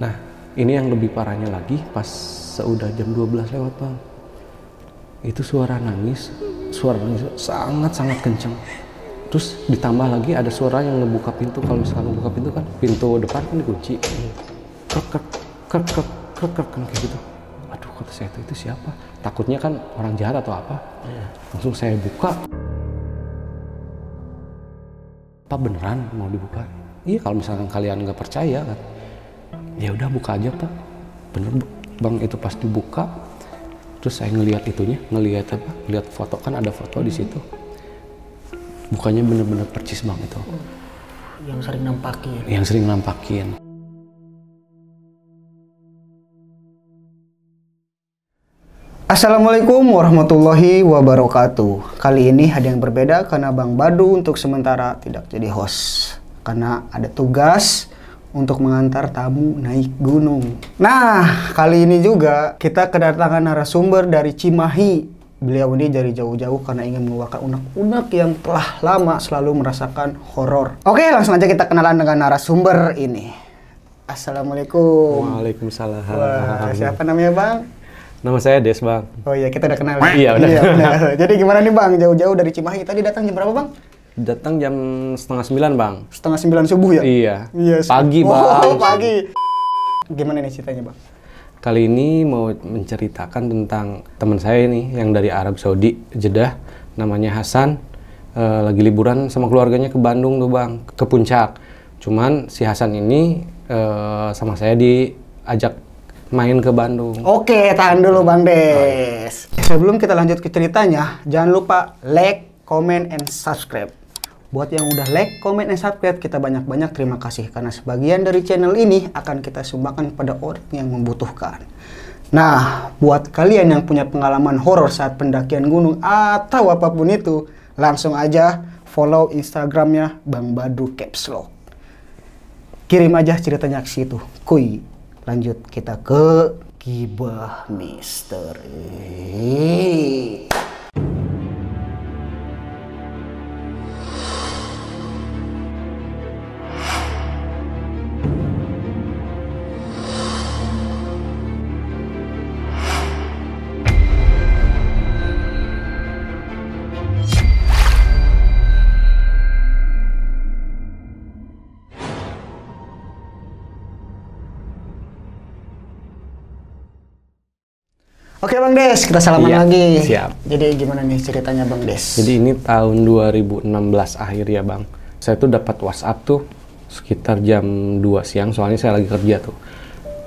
Nah, ini yang lebih parahnya lagi pas seudah jam 12 lewat bang. Itu suara nangis, suara nangis sangat-sangat kencang. Terus ditambah lagi ada suara yang ngebuka pintu. Kalau misalkan ngebuka pintu kan, pintu depan kan dikunci. Krek, krek, krek, krek, krek, krek, kan kayak gitu. Aduh, kata saya itu, itu siapa? Takutnya kan orang jahat atau apa. Langsung saya buka. Pak beneran mau dibuka? Iya kalau misalkan kalian nggak percaya kan, ya udah buka aja pak. Bener bang itu pas dibuka, terus saya ngelihat itunya, ngelihat apa? Ngelihat foto kan ada foto di situ. Bukannya bener-bener percis bang itu, Yang sering nampakin. yang sering nampakin. Assalamualaikum warahmatullahi wabarakatuh. Kali ini ada yang berbeda karena Bang Badu untuk sementara tidak jadi host. Karena ada tugas untuk mengantar tamu naik gunung. Nah, kali ini juga kita kedatangan narasumber dari Cimahi. Beliau ini dari jauh-jauh karena ingin mengeluarkan unek-unek yang telah lama selalu merasakan horor. Oke, langsung aja kita kenalan dengan narasumber ini. Assalamualaikum. Waalaikumsalam. Wah, siapa namanya Bang? Nama saya Des bang. Oh iya, kita udah kenal. Iya, udah. benar. Jadi gimana nih Bang, jauh-jauh dari Cimahi. Tadi datang jam berapa Bang? Datang jam setengah sembilan bang. Setengah sembilan subuh ya? Iya. Iya. Pagi Oh, bang. pagi. Gimana nih ceritanya Bang? Kali ini mau menceritakan tentang teman saya ini yang dari Arab Saudi, Jeddah, namanya Hasan. Eh, lagi liburan sama keluarganya ke Bandung tuh bang, ke puncak. Cuman si Hasan ini eh, sama saya diajak main ke Bandung. Oke, tahan dulu Bang Oh, Des. iya. Sebelum kita lanjut ke ceritanya, jangan lupa like, comment, and subscribe. Buat yang udah like, comment, and subscribe, kita banyak-banyak terima kasih. Karena sebagian dari channel ini akan kita sumbangkan pada orang yang membutuhkan. Nah, buat kalian yang punya pengalaman horor saat pendakian gunung atau apa pun itu, langsung aja follow Instagramnya Bang Badu Caps Lock. Kirim aja ceritanya ke situ. Kuy. Lanjut kita ke Gibah Misteri. Oke Bang Des, kita salaman Iya, lagi. siap. Jadi gimana nih ceritanya Bang Des? Jadi ini tahun 2016 akhir ya bang. Saya tuh dapat WhatsApp tuh sekitar jam 2 siang, soalnya saya lagi kerja tuh.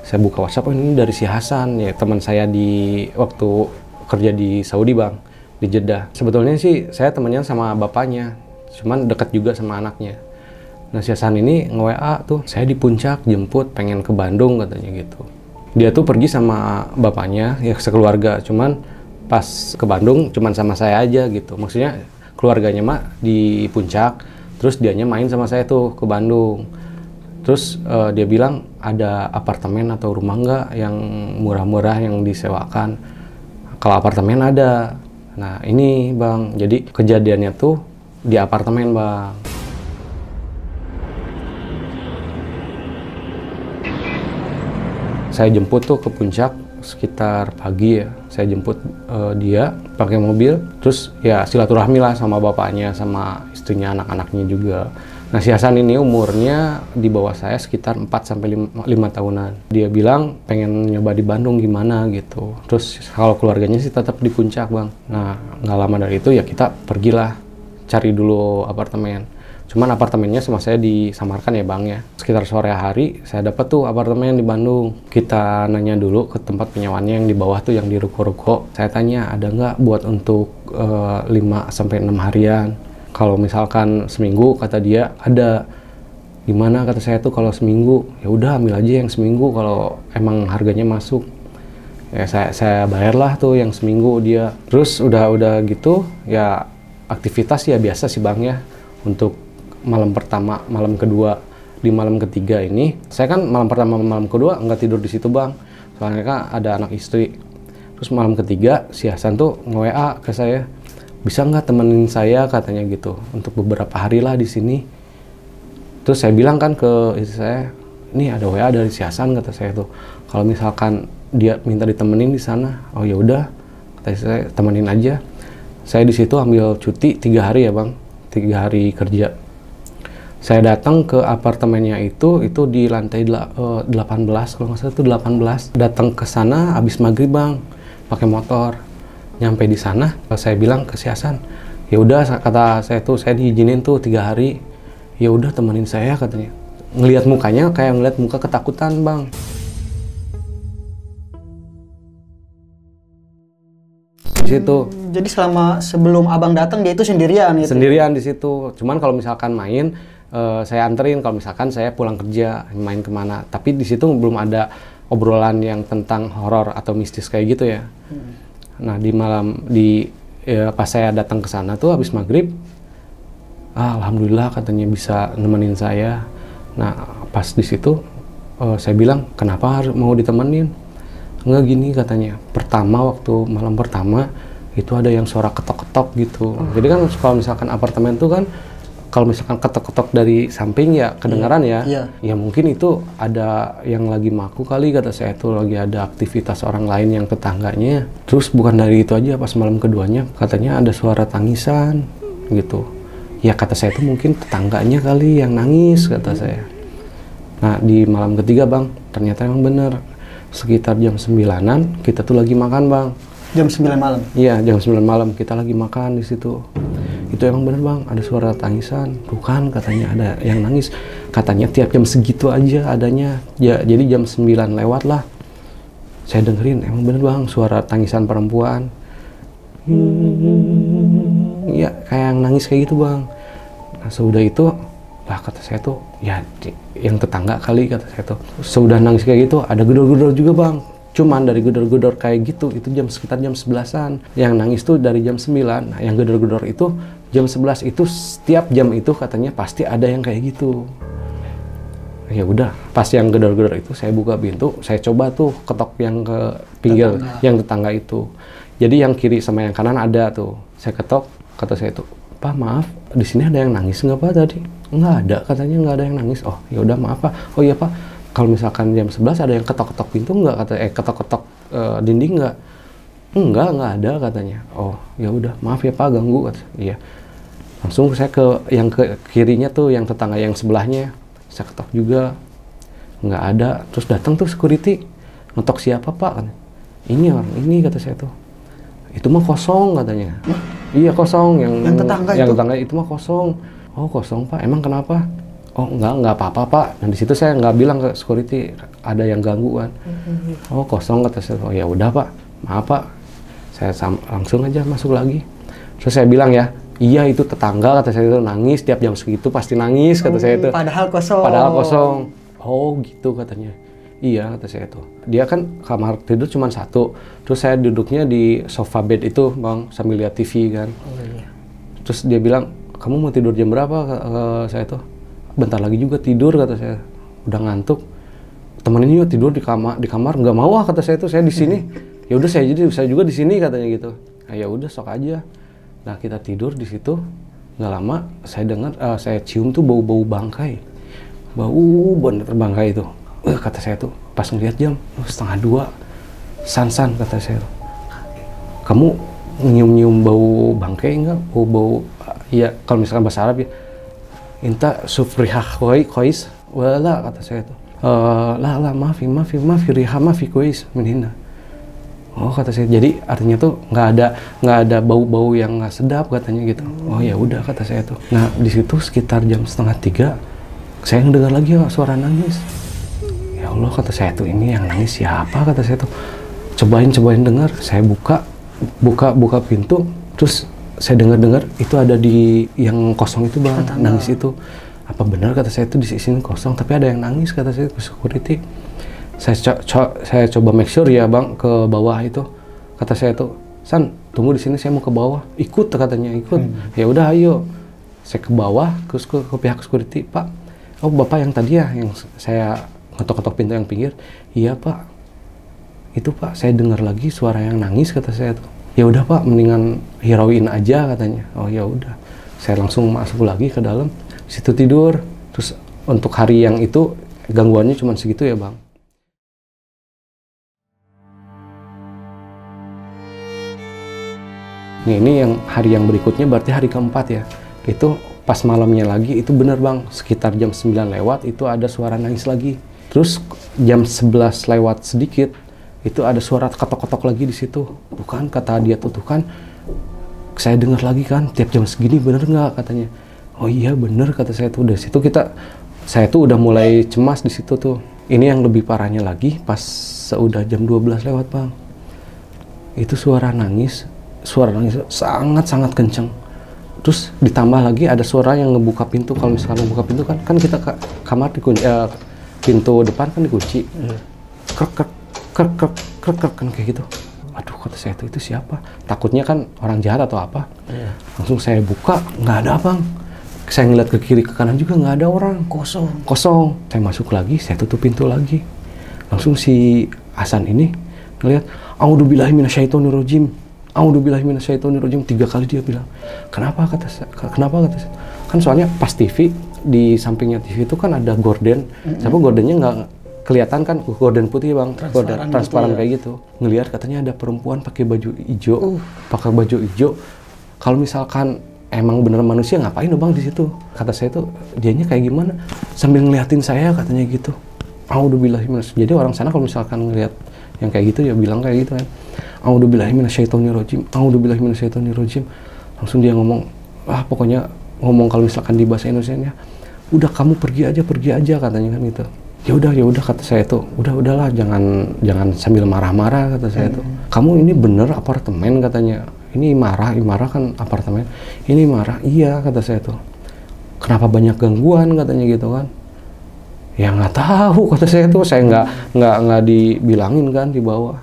Saya buka WhatsApp, oh ini dari si Hasan, ya teman saya di waktu kerja di Saudi bang, di Jeddah. Sebetulnya sih saya temennya sama bapaknya, cuman dekat juga sama anaknya. Nah si Hasan ini nge-WA tuh, saya di puncak jemput, pengen ke Bandung katanya gitu. Dia tuh pergi sama bapaknya, ya sekeluarga, cuman pas ke Bandung cuman sama saya aja gitu. Maksudnya keluarganya mah di puncak, terus dianya main sama saya tuh ke Bandung. Terus eh, dia bilang ada apartemen atau rumah nggak yang murah-murah yang disewakan. Kalau apartemen ada. Nah ini bang, jadi kejadiannya tuh di apartemen bang. Saya jemput tuh ke puncak sekitar pagi ya. Saya jemput eh, dia pakai mobil terus ya silaturahmi lah sama bapaknya sama istrinya anak-anaknya juga. Nah si Hasan ini umurnya di bawah saya sekitar 4 sampai 5, tahunan. Dia bilang pengen nyoba di Bandung gimana gitu. Terus kalau keluarganya sih tetap di puncak bang. Nah nggak lama dari itu ya kita pergilah cari dulu apartemen Cuman apartemennya sama saya disamarkan ya bang ya. Sekitar sore hari saya dapat tuh apartemen di Bandung. Kita nanya dulu ke tempat penyewaannya yang di bawah tuh yang di ruko-ruko. Saya tanya ada nggak buat untuk eh, 5 sampai 6 harian. Kalau misalkan seminggu kata dia ada. Gimana kata saya tuh kalau seminggu ya udah ambil aja yang seminggu kalau emang harganya masuk. Ya saya saya bayarlah tuh yang seminggu dia. Terus udah udah gitu ya aktivitas ya biasa sih bang ya untuk malam pertama, malam kedua, di malam ketiga ini, saya kan malam pertama, malam kedua nggak tidur di situ bang, soalnya kan ada anak istri. Terus malam ketiga si Hasan tuh nge-WA ke saya, bisa nggak temenin saya? katanya gitu, untuk beberapa hari lah di sini. Terus saya bilang kan ke istri saya, ini ada WA dari si Hasan kata saya tuh. Kalau misalkan dia minta ditemenin di sana. Oh ya udah kata saya temenin aja. Saya di situ ambil cuti tiga hari ya bang. Tiga hari kerja saya datang ke apartemennya itu itu di lantai dela- eh, 18 kalau nggak salah itu 18 datang ke sana habis maghrib bang pakai motor. Nyampe di sana saya bilang ke si Hasan ya udah kata saya tuh saya diizinin tuh tiga hari. Ya udah temenin saya katanya. Ngelihat mukanya kayak ngelihat muka ketakutan bang. Di situ. Jadi selama sebelum abang datang dia itu sendirian gitu. sendirian di situ. Cuman kalau misalkan main, eh, saya anterin. Kalau misalkan saya pulang kerja, main ke mana. Tapi di situ belum ada obrolan yang tentang horor atau mistis kayak gitu ya. Nah di malam di ya, pas saya datang ke sana tuh habis maghrib, ah, alhamdulillah katanya bisa nemenin saya. Nah pas di situ eh, saya bilang kenapa harus mau ditemenin? Enggak gini katanya. Pertama waktu malam pertama itu ada yang suara ketok-ketok gitu. Jadi kan kalau misalkan apartemen tuh kan kalau misalkan ketok-ketok dari samping ya kedengaran ya. Iya. Ya mungkin itu ada yang lagi maku kali kata saya tuh lagi ada aktivitas orang lain yang tetangganya. Terus bukan dari itu aja pas malam keduanya katanya ada suara tangisan gitu. Ya kata saya tuh mungkin tetangganya kali yang nangis kata saya. Nah di malam ketiga bang ternyata emang bener sekitar jam 9-an kita tuh lagi makan bang. Jam 9 malam. Iya jam 9 malam kita lagi makan di situ. Itu emang bener bang ada suara tangisan. Bukan katanya ada yang nangis. Katanya tiap jam segitu aja adanya. Ya jadi jam 9 lewat lah. Saya dengerin emang bener bang suara tangisan perempuan. Iya kayak yang nangis kayak gitu bang. Nah sudah itu lah kata saya tuh ya yang tetangga kali kata saya tuh sudah nangis kayak gitu ada gedor-gedor juga bang cuman dari gedor-gedor kayak gitu itu jam sekitar jam 11-an yang nangis tuh dari jam 9 nah yang gedor-gedor itu jam 11 itu setiap jam itu katanya pasti ada yang kayak gitu. Ya udah pas yang gedor-gedor itu saya buka pintu saya coba tuh ketok yang ke pinggir Tetangga. yang tetangga itu. Jadi yang kiri sama yang kanan ada tuh. Saya ketok kata saya tuh pak maaf di sini ada yang nangis nggak pak tadi? Nggak ada katanya nggak ada yang nangis. Oh ya udah maaf pak. Oh iya pak kalau misalkan jam 11 ada yang ketok-ketok pintu nggak? Kata eh ketok-ketok eh, dinding nggak? Enggak nggak ada katanya. Oh ya udah maaf ya pak ganggu kata iya. Langsung saya ke yang ke kirinya tuh yang tetangga yang sebelahnya. Saya ketok juga. Nggak ada. Terus datang tuh security. Ngetok siapa pak? Kan, ini orang ini kata saya tuh. Itu mah kosong katanya. Iya kosong. Yang Yang tetangga yang itu? tetangga itu mah kosong. Oh kosong pak. Emang kenapa oh enggak enggak apa-apa pak. Dan di situ saya nggak bilang ke security ada yang ganggu kan. Oh kosong kata saya. Oh ya udah pak. Maaf pak. Saya sam- langsung aja masuk lagi. Terus saya bilang ya iya itu tetangga kata saya. Itu nangis tiap jam segitu pasti nangis kata saya itu. Padahal kosong. padahal kosong. Oh gitu katanya. Iya kata saya itu. Dia kan kamar tidur cuma satu. Terus saya duduknya di sofa bed itu bang sambil lihat TV kan. Oh, iya. terus dia bilang kamu mau tidur jam berapa? ke saya tuh bentar lagi juga tidur kata saya. Udah ngantuk. Temenin yuk tidur di kamar di kamar. Nggak mau ah kata saya tuh. Saya di sini. Ya udah saya jadi saya juga di sini katanya gitu. Nah, ya udah sok aja. Nah kita tidur di situ. Nggak lama saya dengar eh, saya cium tuh bau-bau bangkai. Bau bener bangkai itu. Eh, kata saya tuh pas ngeliat jam oh, setengah dua. San-san kata saya tuh. Kamu nyium-nyium bau bangkai enggak? Bau bau ya kalau misalkan bahasa Arab ya. Inta koi kois wala kata saya tuh. Eh, lah lah maafi maafi maafi riha maafi kois menhina. Oh kata saya jadi artinya tuh nggak ada nggak ada bau-bau yang nggak sedap katanya gitu. Oh ya udah kata saya tuh. Nah di situ sekitar jam setengah tiga saya ngedengar lagi ya, suara nangis. Ya Allah kata saya tuh ini yang nangis siapa kata saya tuh. Cobain cobain dengar. Saya buka buka buka pintu terus saya dengar dengar itu ada di yang kosong itu bang. Nangis itu. Apa benar kata saya itu di sini kosong tapi ada yang nangis kata saya ke security. Saya co- co- saya coba make sure ya bang ke bawah itu. Kata saya tuh san tunggu di sini saya mau ke bawah. Ikut katanya ikut. Ya udah ayo. Saya ke bawah terus ke, ke pihak security pak oh bapak yang tadi ya yang saya ngetok-ngetok pintu yang pinggir. Iya pak. Itu pak saya dengar lagi suara yang nangis kata saya tuh ya udah pak mendingan hirauin aja katanya oh ya udah saya langsung masuk lagi ke dalam situ tidur terus untuk hari yang itu gangguannya cuma segitu ya bang. Nih ini yang hari yang berikutnya berarti hari keempat ya. Itu pas malamnya lagi itu bener bang sekitar jam 9 lewat itu ada suara nangis lagi. Terus jam 11 lewat sedikit itu ada suara ketok-ketok lagi di situ. Bukan kata dia tuh tuh kan saya dengar lagi kan tiap jam segini bener nggak katanya. Oh iya bener kata saya tuh dari situ kita saya tuh udah mulai cemas di situ tuh. Ini yang lebih parahnya lagi pas seudah jam 12 lewat bang. Itu suara nangis suara nangis sangat-sangat kenceng. Terus ditambah lagi ada suara yang ngebuka pintu. Kalau misalkan ngebuka pintu kan, kan kita ke kamar dikunci, eh, pintu depan kan dikunci. Krek, krek, krek, krek, krek, krek, kan kayak gitu. Aduh, kata saya itu, itu siapa? Takutnya kan orang jahat atau apa. Langsung saya buka, nggak ada bang. Saya ngeliat ke kiri ke kanan juga nggak ada orang. Kosong. Kosong. Saya masuk lagi, saya tutup pintu lagi. Langsung si Hasan ini ngeliat. A'udzubillahi minasyaitonirrajim. Tiga kali dia bilang. Kenapa kata saya? Kenapa kata saya? Kan soalnya pas TV di sampingnya TV itu kan ada gorden. Siapa gordennya nggak kelihatan kan gorden putih bang, gorden Transparan transparan gitu ya. kayak gitu. Ngelihat katanya ada perempuan pakai baju hijau, pakai baju hijau. Kalau misalkan emang bener manusia ngapain dong bang di situ? Kata saya tuh dianya kayak gimana? Sambil ngeliatin saya katanya gitu. A'udzubillahi minas. Jadi orang sana kalau misalkan ngelihat yang kayak gitu ya bilang kayak gitu kan. A'udzubillahi minasyaitonirrajim. A'udzubillahi minasyaitonirrajim. Langsung dia ngomong, ah pokoknya ngomong kalau misalkan di bahasa Indonesia udah kamu pergi aja pergi aja katanya kan gitu ya udah ya udah kata saya tuh. Udah udahlah jangan jangan sambil marah-marah kata saya tuh. Kamu ini bener apartemen katanya. Ini marah ini marah kan apartemen. Ini marah iya kata saya tuh. Kenapa banyak gangguan katanya gitu kan. Ya nggak tahu kata saya tuh. Saya nggak nggak nggak dibilangin kan di bawah.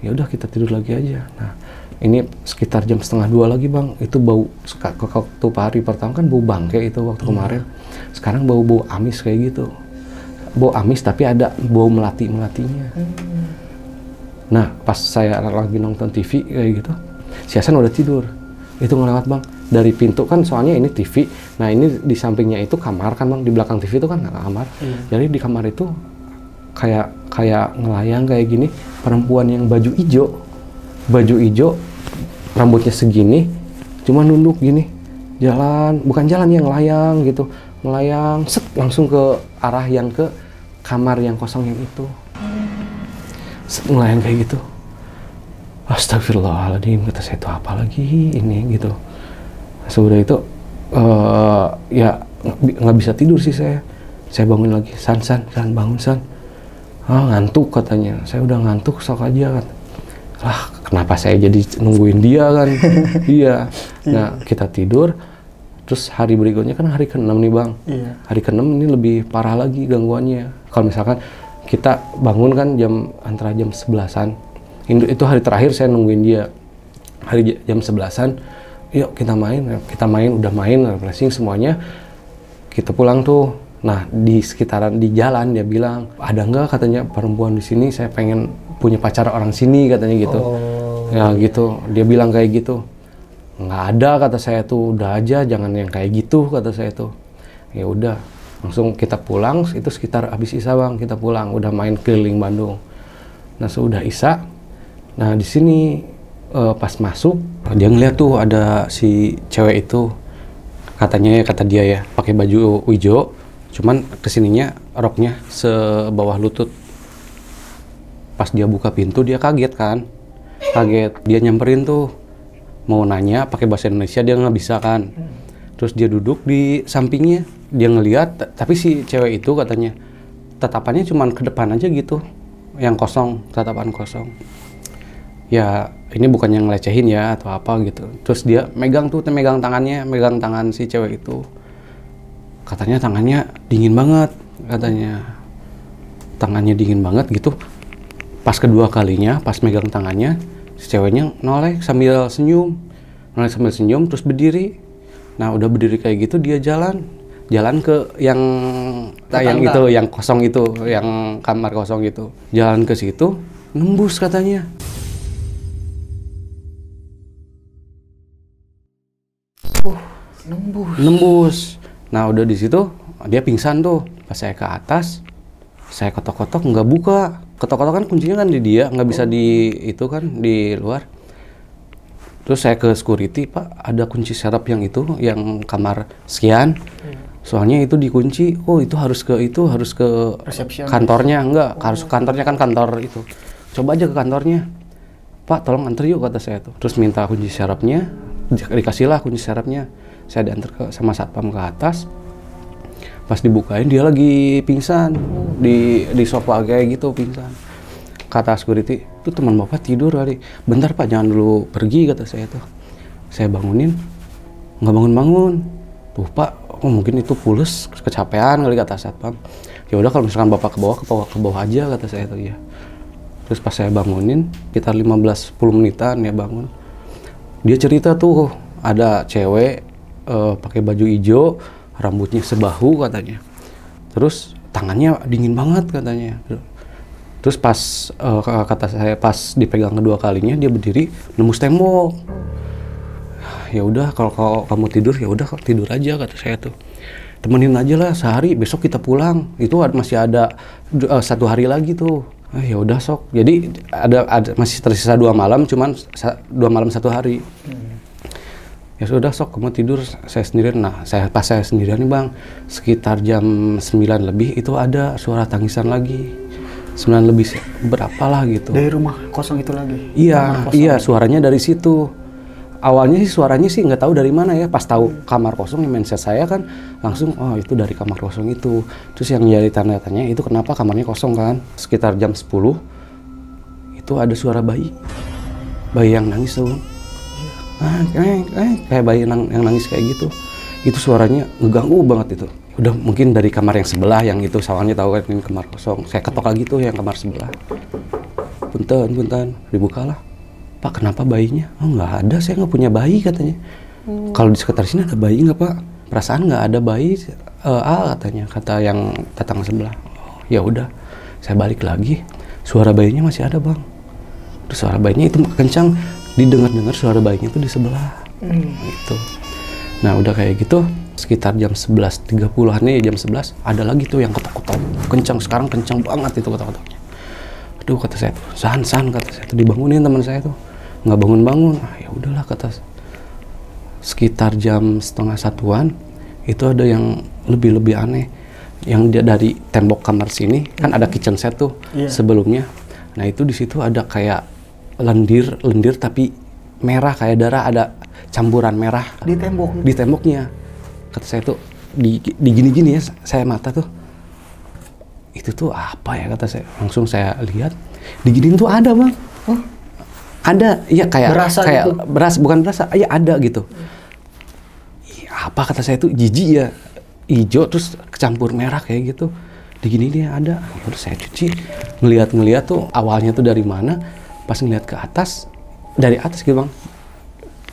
Ya udah kita tidur lagi aja. Nah ini sekitar jam setengah dua lagi bang. Itu bau waktu hari pertama kan bau bangke itu waktu kemarin. Sekarang bau bau amis kayak gitu bau amis tapi ada bau melati melatinya. Nah pas saya lagi nonton TV kayak gitu si Hasan udah tidur. Itu ngelewat bang. Dari pintu kan soalnya ini TV nah ini di sampingnya itu kamar kan bang. Di belakang TV itu kan kamar. Jadi di kamar itu kayak kayak ngelayang kayak gini perempuan yang baju hijau. Baju hijau rambutnya segini cuma nunduk gini. Jalan bukan jalan yang layang gitu melayang set langsung ke arah yang ke kamar yang kosong yang itu. Set melayang kayak gitu. Astagfirullahaladzim kata saya itu apa lagi ini? Gitu. Sudah itu eh, ya nggak bi- nggak bisa tidur sih saya. Saya bangun lagi san san san bangun san. Ah ngantuk katanya. Saya udah ngantuk sok aja kan. Lah kenapa saya jadi nungguin dia kan? Iya. Nah kita tidur terus hari berikutnya kan hari ke-6 nih bang. Iya. hari ke-6 ini lebih parah lagi gangguannya. Kalau misalkan kita bangun kan jam antara jam 11-an itu, hari terakhir saya nungguin dia. Hari jam 11-an yuk kita main kita main udah main refreshing semuanya. Kita pulang tuh. Nah di sekitaran di jalan dia bilang ada nggak? Katanya perempuan di sini saya pengen punya pacar orang sini katanya gitu. Oh. ya gitu. Dia bilang kayak gitu nggak ada kata saya tuh. Udah aja jangan yang kayak gitu kata saya tuh. Ya udah langsung kita pulang itu sekitar habis isa bang kita pulang. Udah main keliling Bandung. Nah sudah isa nah di sini eh, pas masuk dia ngeliat tuh ada si cewek itu. Katanya ya kata dia ya pakai baju hijau cuman ke sininya roknya sebawah lutut. Pas dia buka pintu dia kaget kan. Kaget dia nyamperin tuh mau nanya pakai bahasa Indonesia dia nggak bisa kan. Terus dia duduk di sampingnya dia ngeliat tapi si cewek itu katanya tatapannya cuman ke depan aja gitu yang kosong tatapan kosong. Ya ini bukan yang ngelecehin ya atau apa gitu. Terus dia megang tuh megang tangannya megang tangan si cewek itu. Katanya tangannya dingin banget katanya. Tangannya dingin banget gitu. Pas kedua kalinya pas megang tangannya si ceweknya noleh sambil senyum. Noleh sambil senyum terus berdiri. Nah udah berdiri kayak gitu dia jalan. Jalan ke yang nah, yang itu yang kosong itu yang kamar kosong itu. Jalan ke situ nembus katanya. Nembus. nembus. Nah udah di situ dia pingsan tuh. Pas saya ke atas saya kotok-kotok nggak buka ketok-ketok kan kuncinya kan di dia nggak bisa di itu kan di luar. Terus saya ke security pak ada kunci serap yang itu yang kamar sekian. Soalnya itu dikunci oh itu harus ke itu harus ke Reception. kantornya. Enggak harus ke kantornya kan kantor itu. Coba aja ke kantornya. Pak tolong antar yuk kata saya tuh. Terus minta kunci serapnya di- dikasihlah kunci serapnya. Saya diantar ke sama satpam ke atas pas dibukain dia lagi pingsan. Di di sofa kayak gitu pingsan. Kata security itu teman bapak tidur kali bentar pak jangan dulu pergi kata saya tuh. Saya bangunin nggak bangun bangun tuh pak oh mungkin itu pules kecapean kali kata satpam. Ya udah kalau misalkan bapak ke bawah ke bawah ke bawah aja kata saya tuh ya terus pas saya bangunin sekitar 15-10 menitan ya bangun. Dia cerita tuh ada cewek eh, pakai baju hijau rambutnya sebahu katanya. Terus tangannya dingin banget katanya. Terus pas eh, kata saya pas dipegang kedua kalinya dia berdiri nembus tembok. Ya udah kalau kau- kamu tidur ya udah tidur aja kata saya tuh. Temenin aja lah sehari besok kita pulang. Itu masih ada eh, satu hari lagi tuh. Ah, ya udah sok. Jadi ada, ada masih tersisa dua malam cuman dua malam satu hari ya sudah sok kamu tidur saya sendirian nah saya pas saya sendirian nih bang sekitar jam 9 lebih itu ada suara tangisan lagi 9 lebih berapa lah gitu Dari rumah kosong itu lagi. Iya, iya suaranya dari situ. Awalnya sih suaranya sih nggak tahu dari mana ya. Pas tahu kamar kosong, mindset saya kan langsung oh itu dari kamar kosong itu. Terus yang jadi tanda tanya itu kenapa kamarnya kosong kan? Sekitar jam 10 itu ada suara bayi. Bayi yang nangis tuh. Ah, kayak, kayak, kayak bayi nang- yang nangis kayak gitu. Itu suaranya ngeganggu banget itu. Udah mungkin dari kamar yang sebelah yang itu soalnya tahu kan ini kamar kosong. Saya ketok lagi tuh yang kamar sebelah. Punten punten. Dibukalah pak kenapa bayinya? Oh nggak ada. Saya nggak punya bayi katanya. Kalau di sekitar sini ada bayi nggak pak? Perasaan nggak ada bayi Eh, ah katanya kata yang tetangga sebelah. Oh, ya udah saya balik lagi. Suara bayinya masih ada bang. Terus suara bayinya itu kencang didengar-dengar suara bayinya itu di sebelah. Itu nah udah kayak gitu sekitar jam 11.30an nih jam 11 ada lagi tuh yang ketok-ketok kencang sekarang kencang banget itu ketok-ketoknya aduh kata saya tuh san san kata saya tuh dibangunin teman saya tuh. Nggak bangun bangun ah, ya udahlah kata sekitar jam setengah satuan itu ada yang lebih lebih aneh. Yang dia dari tembok kamar sini kan ada kitchen set tuh Iya. sebelumnya. Nah itu di situ ada kayak lendir lendir tapi merah kayak darah ada campuran merah. Di tembok. di temboknya. Kata saya tuh di, di gini-gini ya saya mata tuh. Itu tuh apa ya kata saya. Langsung saya lihat. Di gini tuh ada bang. Oh, ada iya kayak Berasa kayak gitu? beras bukan berasa iya ada gitu. Iya, apa kata saya tuh jijik ya. Hijau terus kecampur merah kayak gitu. Di gini dia ada. Ya udah saya cuci. Ngelihat-ngelihat tuh awalnya tuh dari mana pas ngelihat ke atas dari atas gitu bang.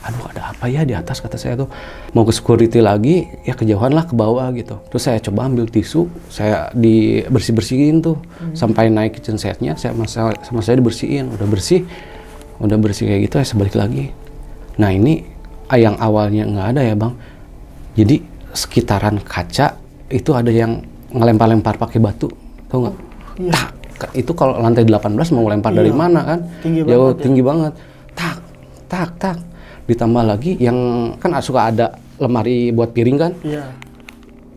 Aduh ada apa ya di atas kata saya tuh. Mau ke security lagi ya kejauhan lah ke bawah gitu. Terus saya coba ambil tisu saya di bersih bersihin tuh sampai naik kitchen setnya saya sama, sama saya dibersihin. Udah bersih udah bersih kayak gitu saya balik lagi. Nah ini yang awalnya nggak ada ya bang. Jadi sekitaran kaca itu ada yang ngelempar-lempar pakai batu tau nggak? Iya. tak itu kalau lantai 18 mau lempar dari Iya. mana kan? Tinggi jauh banget ya. tinggi banget. Tak tak tak. Ditambah lagi yang kan suka ada lemari buat piring kan? Iya.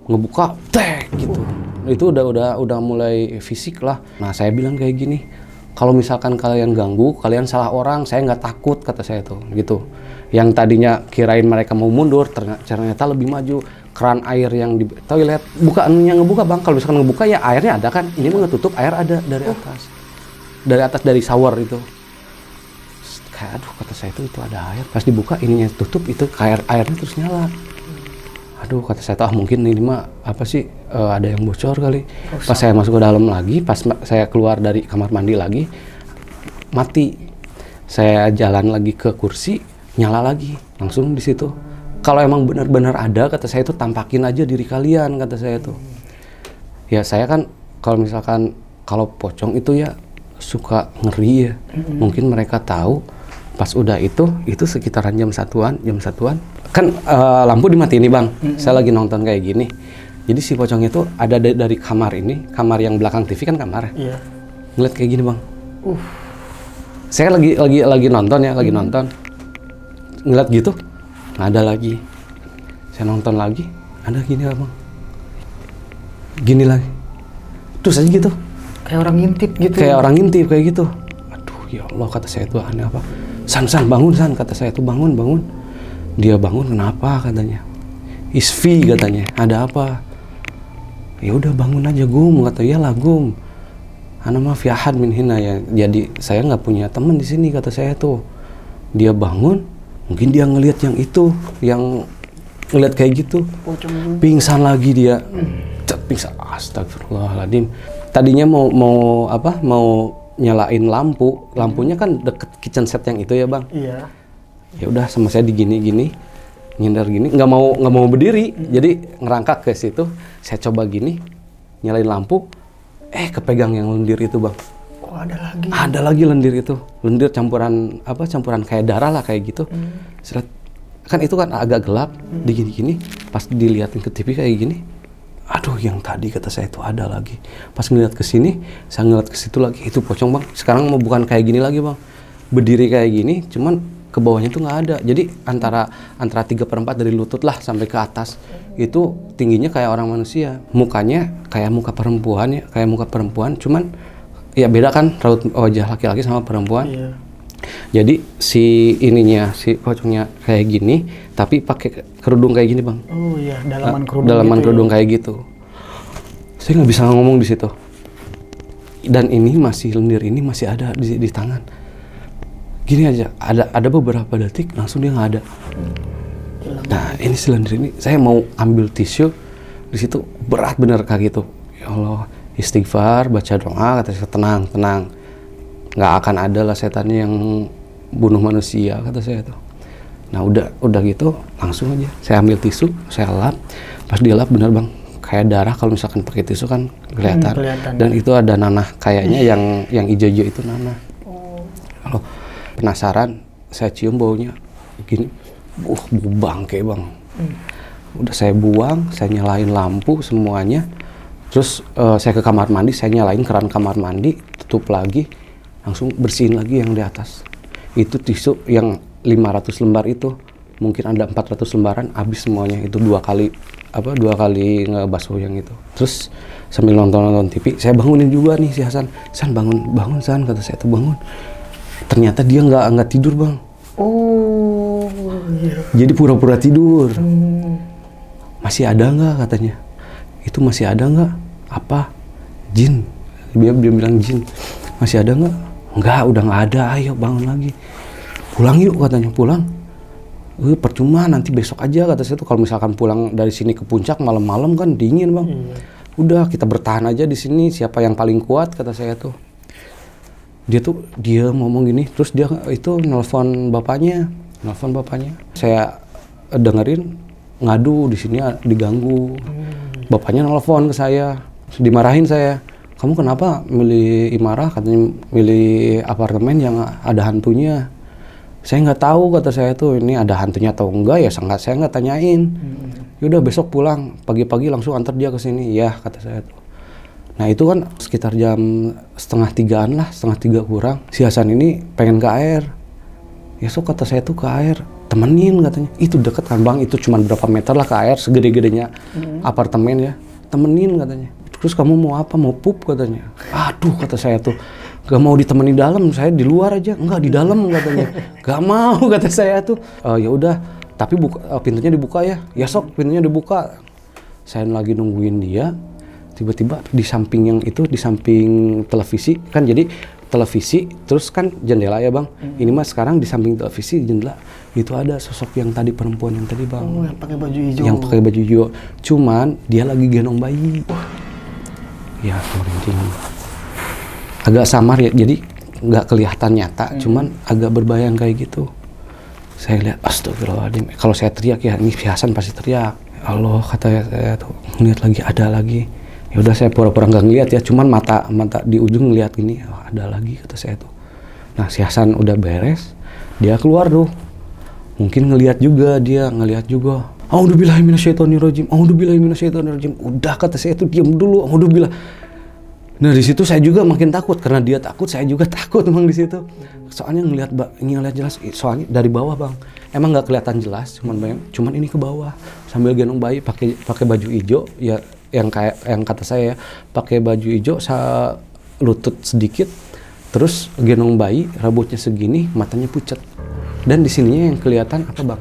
ngebuka tek gitu. Itu udah udah udah mulai fisik lah. Nah saya bilang kayak gini kalau misalkan kalian ganggu kalian salah orang saya nggak takut kata saya tuh gitu yang tadinya kirain mereka mau mundur ternyata, lebih maju. Keran air yang di toilet bukaannya ngebuka bang kalau misalkan ngebuka ya airnya ada kan? Ini mah ngetutup air ada dari atas. Dari atas dari shower itu. Kayak aduh kata saya itu itu ada air. Pas dibuka ininya tutup itu air airnya terus nyala. Aduh kata saya tuh ah mungkin ini mah apa sih eh, ada yang bocor kali. Pas saya masuk ke dalam lagi pas ma- saya keluar dari kamar mandi lagi mati. Saya jalan lagi ke kursi nyala lagi langsung di situ kalau emang benar-benar ada kata saya itu tampakin aja diri kalian kata saya tuh ya saya kan kalau misalkan kalau pocong itu ya suka ngeri ya mungkin mereka tahu pas udah itu itu sekitaran jam satuan jam satuan kan eh, lampu dimatiin nih bang saya lagi nonton kayak gini Jadi si pocongnya itu ada da- dari kamar ini, kamar yang belakang TV kan kamar. Iya. Ngeliat kayak gini bang. Uh. Saya lagi lagi lagi nonton ya, lagi nonton. Ngeliat gitu, nggak ada lagi. Saya nonton lagi, ada gini bang. Gini lagi. Terus aja gitu. Kayak orang ngintip gitu. kayak orang ngintip kayak gitu aduh ya Allah kata saya itu aneh apa san san bangun san kata saya itu bangun bangun dia bangun kenapa katanya isfi katanya ada apa ya udah bangun aja gum kata ya lah gum anak mah fi ahad min hina ya jadi saya nggak punya teman di sini kata saya tuh dia bangun mungkin dia ngelihat yang itu yang ngelihat kayak gitu. Pocong pingsan lagi dia. Cet, pingsan. Astagfirullahaladzim. Tadinya mau mau apa? Mau nyalain lampu. Lampunya kan deket kitchen set yang itu ya bang? Iya. ya udah sama saya digini gini nyindar gini. Nggak mau nggak mau berdiri. Jadi ngerangkak ke situ. Saya coba gini nyalain lampu. Eh kepegang yang lendir itu bang Oh ada lagi. ada lagi lendir itu. Lendir campuran apa campuran kayak darah lah kayak gitu. Seret. kan itu kan agak gelap digini gini pas dilihatin ke TV kayak gini aduh yang tadi kata saya itu ada lagi. Pas ngeliat ke sini saya ngeliat ke situ lagi itu pocong bang. Sekarang mau bukan kayak gini lagi bang. Berdiri kayak gini cuman ke bawahnya tuh nggak ada. Jadi antara antara tiga perempat dari lutut lah sampai ke atas itu tingginya kayak orang manusia. Mukanya kayak muka perempuan ya kayak muka perempuan cuman ya beda kan raut wajah laki-laki sama perempuan. Iya. jadi si ininya si pocongnya kayak gini tapi pakai kerudung kayak gini bang. Oh iya, dalaman kerudung. dalaman gitu kerudung kayak gitu. Saya nggak bisa ngomong di situ. Dan ini masih lendir ini masih ada di, di tangan. Gini aja ada ada beberapa detik langsung dia nggak ada. Nah ini si lendir ini saya mau ambil tisu di situ berat bener kayak gitu ya Allah istighfar baca doa kata saya tenang tenang. Nggak akan ada lah setannya yang bunuh manusia kata saya tuh. Nah udah udah gitu langsung aja. Saya ambil tisu saya lap. Pas dilap bener bang kayak darah kalau misalkan pakai tisu kan kelihatan, Hmm, kelihatan. dan itu ada nanah kayaknya yang yang hijau-hijau itu nanah. Oh. kalau penasaran saya cium baunya. Gini uh bau bangke bang. Udah saya buang saya nyalain lampu semuanya terus eh, saya ke kamar mandi saya nyalain keran kamar mandi tutup lagi langsung bersihin lagi yang di atas. Itu tisu yang 500 lembar itu mungkin ada 400 lembaran habis semuanya. Itu dua kali apa dua kali ngebasuh yang itu. Terus sambil nonton nonton TV saya bangunin juga nih si Hasan. San bangun bangun San kata saya. Tuh bangun. Ternyata dia nggak nggak tidur bang. Oh iya. jadi pura-pura tidur. Hmm. masih ada nggak? katanya itu masih ada nggak? Apa? Jin? Dia dia bilang jin masih ada nggak? Nggak udah nggak ada. Ayo bangun lagi. Pulang yuk katanya. Pulang? Eh percuma nanti besok aja kata saya tuh kalau misalkan pulang dari sini ke puncak malam-malam kan dingin bang. Udah kita bertahan aja di sini. Siapa yang paling kuat kata saya tuh. Dia tuh dia ngomong gini. Terus dia itu nelfon bapaknya. Nelfon bapaknya. Saya dengerin ngadu di sini diganggu. Bapaknya nelfon ke saya dimarahin saya. Kamu kenapa milih Imarah katanya milih apartemen yang ada hantunya. Saya nggak tahu kata saya tuh ini ada hantunya atau enggak. Ya sangat saya nggak tanyain. Yaudah besok pulang. Pagi-pagi langsung antar dia ke sini. Ya kata saya tuh. Nah itu kan sekitar jam setengah tigaan lah, setengah tiga kurang. Si Hasan ini pengen ke air. Ya so kata saya tuh ke air, temenin katanya. Itu deket kan bang, itu cuma berapa meter lah ke air, segede-gedenya apartemen ya. Temenin katanya. Terus kamu mau apa? Mau pup katanya. Aduh kata saya tuh. Gak mau ditemani dalam, saya di luar aja. Enggak di dalam katanya. Gak mau kata saya tuh. "Eh, ya udah, tapi buka, eh, pintunya dibuka ya. Ya sok pintunya dibuka. Saya lagi nungguin dia, tiba-tiba di samping yang itu di samping televisi kan jadi televisi terus kan jendela ya bang. Ini mah sekarang di samping televisi jendela itu ada sosok yang tadi perempuan yang tadi bang. Oh yang pakai baju hijau. yang pakai baju hijau. Cuman dia lagi gendong bayi. Ya merinding agak samar ya jadi nggak kelihatan nyata cuman agak berbayang kayak gitu. Saya lihat astagfirullahaladzim. Kalau saya teriak ya ini Hasan pasti teriak. Ya Allah kata saya tuh ngeliat lagi ada lagi ya udah saya pura-pura nggak ngeliat ya cuman mata mata di ujung ngeliat gini oh, ada lagi kata saya tuh nah si Hasan udah beres dia keluar tuh mungkin ngelihat juga dia ngelihat juga Auzubillahi minasyaitonirrajim. Auzubillahi minasyaitonirrajim. Udah kata saya itu diam dulu. Auzubillah. Nah di situ saya juga makin takut karena dia takut, saya juga takut memang di situ. Soalnya ngelihat ngelihat jelas, soalnya dari bawah bang, emang nggak kelihatan jelas, cuman bayang, cuman ini ke bawah sambil gendong bayi pakai pakai baju hijau, ya yang kayak yang kata saya ya, pakai baju hijau, sa lutut sedikit, terus gendong bayi, rambutnya segini, matanya pucat, dan di sininya yang kelihatan apa bang?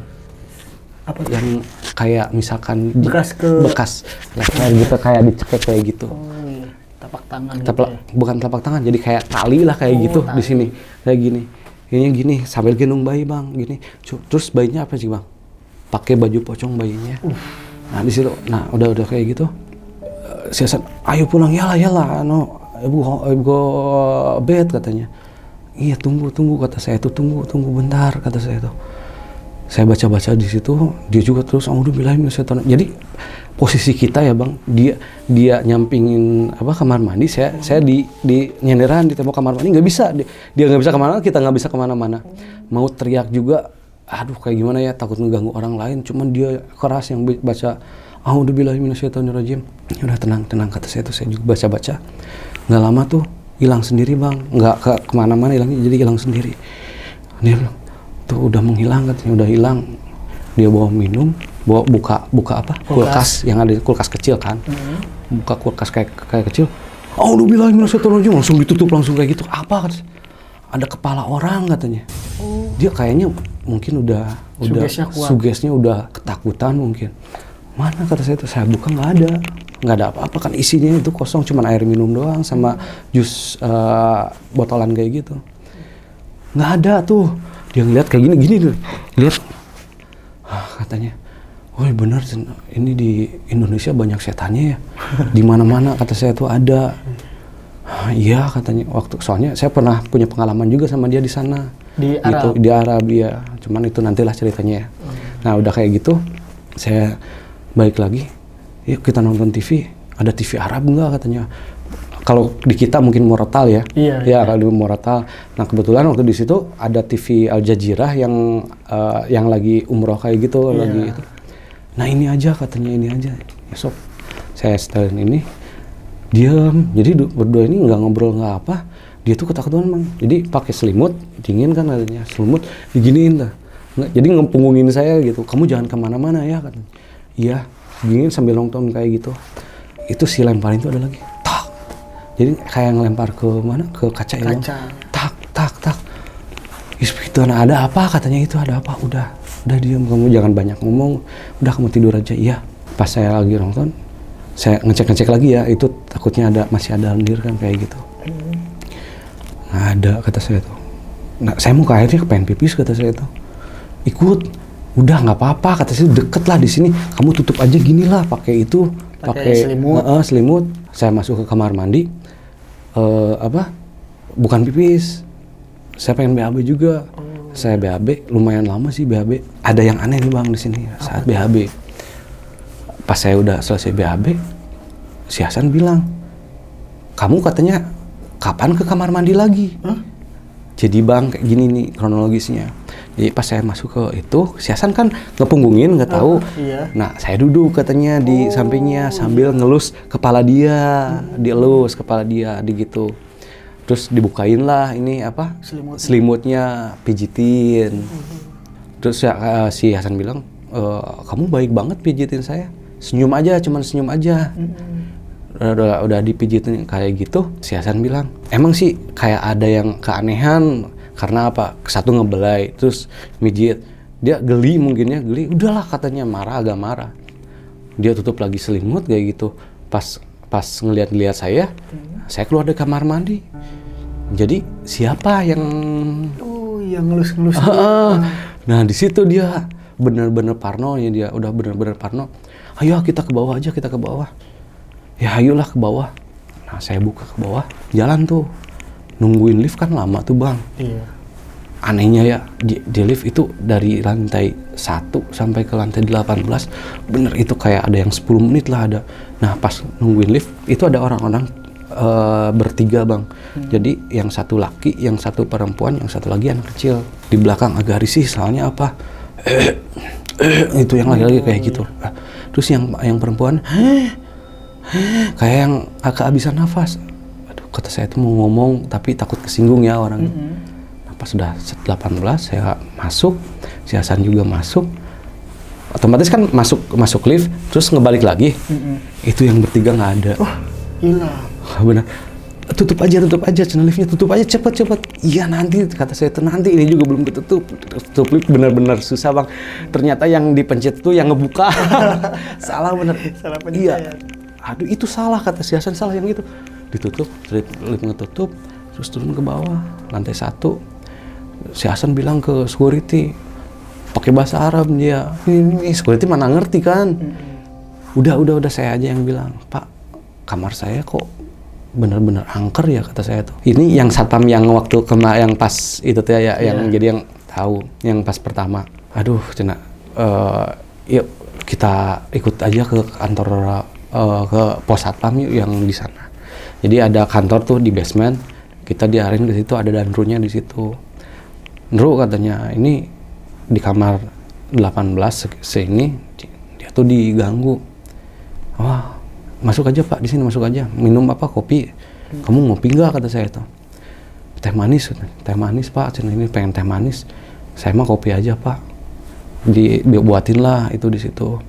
Apa? Yang kayak misalkan Bekas ke- bekas leher gitu kayak dicekek kayak gitu. Oh iya, tapak tangan gitu telapak ya. bukan telapak tangan jadi kayak tali lah kayak Oh, gitu di sini. Kayak gini. Ini gini sambil gendong bayi bang gini. Terus bayinya apa sih bang? Pakai baju pocong bayinya. Nah di situ nah udah udah kayak gitu Siasat ayo pulang ya lah ya lah no ibu ibu go bed katanya. Iya tunggu tunggu kata saya. Tuh tunggu tunggu bentar kata saya tuh. Saya baca-baca di situ dia juga terus bilang jadi posisi kita ya bang dia dia nyampingin apa kamar mandi saya saya di di nyenderan di tembok kamar mandi nggak bisa. Dia nggak bisa ke mana kita nggak bisa ke mana-mana. Mau teriak juga aduh kayak gimana ya takut ngeganggu orang lain. Cuman dia keras yang baca Auzubillahi minasyaitonirrajim ya udah tenang tenang kata saya tuh saya juga baca-baca. Nggak lama tuh hilang sendiri bang. Nggak ke ke mana-mana hilangnya jadi hilang sendiri. Dia bilang tuh udah menghilang katanya. Udah hilang. Dia bawa minum bawa buka buka apa? Kulkas, yang ada kulkas kecil kan. Buka kulkas kayak kayak kecil. Oh bilang langsung ditutup langsung kayak gitu. Apa kata ada kepala orang katanya. Dia kayaknya mungkin udah udah Sugesnya kuat. sugesnya udah ketakutan mungkin mana kata saya itu? Saya buka nggak ada. Nggak ada apa-apa kan isinya itu kosong cuman air minum doang sama jus eh, botolan kayak gitu. Nggak ada tuh. Dia ngeliat kayak gini gini tuh. Lihat. Ah, katanya Woi bener ini di Indonesia banyak setannya ya. Di mana-mana kata saya tuh ada. "Ah, iya katanya. Waktu soalnya saya pernah punya pengalaman juga sama dia di sana. Di gitu, Arab? di Arab ya cuman itu nantilah ceritanya ya. Nah udah kayak gitu saya balik lagi yuk kita nonton TV ada TV Arab enggak katanya. Kalau di kita mungkin Moratal ya. Iya, ya kalau di Moratal nah kebetulan waktu di situ ada TV Al Jazeera yang eh, yang lagi umroh kayak gitu Iya. lagi itu. Nah ini aja katanya ini aja. Besok saya setelin ini. Diam. Jadi du- berdua ini nggak ngobrol nggak apa. Dia tuh ketakutan bang jadi pakai selimut dingin kan katanya. Selimut diginiin lah. Nggak- jadi ngepunggungin saya gitu. Kamu jangan ke mana-mana ya katanya iya dingin sambil nonton kayak gitu. Itu si lemparin itu ada lagi. Tak. Jadi kayak ngelempar ke mana? Ke kaca, ya? Kaca. tak tak tak. Itu ada apa? Katanya itu ada apa? Udah udah diam kamu jangan banyak ngomong. Udah kamu tidur aja. Iya. Pas saya lagi nonton saya ngecek ngecek lagi ya. Itu takutnya ada masih ada lendir kan kayak gitu. Ada kata saya tuh. Nah saya mau ke airnya pengen pipis kata saya tuh. Ikut udah nggak apa-apa kata saya deket lah di sini. Kamu tutup aja gini lah pakai itu Pakai selimut. Heeh, selimut. Saya masuk ke kamar mandi. Eh apa? Bukan pipis. Saya pengen BAB juga. Saya BAB lumayan lama sih BAB ada yang aneh nih bang di sini saat BAB pas saya udah selesai BAB si Hasan bilang kamu katanya kapan ke kamar mandi lagi? Hah? jadi bang kayak gini nih kronologisnya jadi pas saya masuk ke itu si Hasan kan ngepunggungin nggak tahu. Iya. nah saya duduk katanya di sampingnya sambil ngelus kepala dia dielus kepala dia di gitu. Terus dibukain lah ini apa Selimutnya. selimutnya pijitin. Terus ya, eh, si Hasan bilang "Eh, kamu baik banget pijitin saya. Senyum aja cuman senyum aja. Udah, udah, udah dipijitin kayak gitu si Hasan bilang. Emang sih kayak ada yang keanehan karena apa? Satu ngebelai terus mijit. Dia geli mungkin ya geli. Udahlah katanya marah agak marah. Dia tutup lagi selimut kayak gitu. Pas pas ngeliat-ngeliat saya saya keluar dari kamar mandi. Jadi siapa yang Oh, yang ngelus-ngelus. Nah di situ dia bener-bener parno ya dia. Udah bener-bener parno. Ayo kita ke bawah aja kita ke bawah. Ya ayolah ke bawah. Nah saya buka ke bawah. Jalan tuh nungguin lift kan lama tuh bang. Iya. anehnya ya di, di lift itu dari lantai 1 sampai ke lantai 18 bener itu kayak ada yang 10 menit lah ada. Nah pas nungguin lift itu ada orang-orang eh, bertiga bang. Jadi yang satu laki yang satu perempuan yang satu lagi anak kecil. Di belakang agak risih soalnya apa? Itu yang laki-laki kayak gitu. Ah, terus yang yang perempuan kayak yang agak habisan nafas kata saya tuh mau ngomong tapi takut kesinggung ya orang. Nah, pas sudah 18 saya masuk si Hasan juga masuk. Otomatis kan masuk masuk lift terus ngebalik lagi. Itu yang bertiga nggak ada. Hilang. Wah, benar. Tutup aja tutup aja channel liftnya tutup aja cepet cepet. Iya nanti kata saya itu nanti ini juga belum ditutup tutup lift benar-benar susah bang. Ternyata yang dipencet tuh yang ngebuka. Salah bener Salah iya. pencet. aduh itu salah kata si Hasan salah yang itu ditutup lift, lift ngetutup terus turun ke bawah lantai satu. Si Hasan bilang ke security pakai bahasa Arab dia. Ini security mana ngerti kan? Udah udah udah saya aja yang bilang pak kamar saya kok bener-bener angker ya kata saya tuh. Ini yang satpam yang waktu kema yang pas itu tuh ya yang jadi yang tahu yang pas pertama. Aduh cina eh, yuk kita ikut aja ke kantor eh, ke pos satpam yuk yang di sana jadi ada kantor tuh di basement kita diarahin ke situ ada danrunya di situ. Nru katanya ini di kamar 18 se- sini dia tuh diganggu. Wah masuk aja pak di sini masuk aja. Minum apa kopi? Kamu ngopi nggak? kata saya tuh. Teh manis teh manis pak Cina ini pengen teh manis. Saya mah kopi aja pak. Di dibuatin lah itu di situ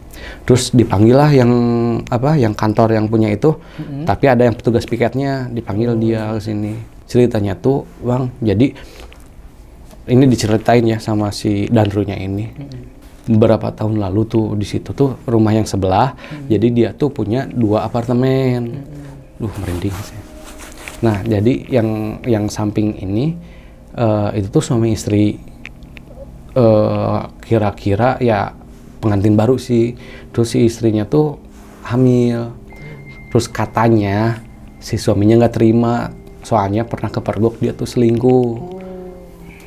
terus dipanggil lah yang apa yang kantor yang punya itu. Tapi ada yang petugas piketnya dipanggil dia ke sini. Ceritanya tuh bang jadi ini diceritain ya sama si danrunya ini. Beberapa tahun lalu tuh di situ tuh rumah yang sebelah jadi dia tuh punya dua apartemen. Duh merinding sih. Nah jadi yang yang samping ini eh, itu tuh suami istri. Eh, kira-kira ya pengantin baru sih. Terus si istrinya tuh hamil. Terus katanya si suaminya nggak terima. Soalnya pernah kepergok dia tuh selingkuh.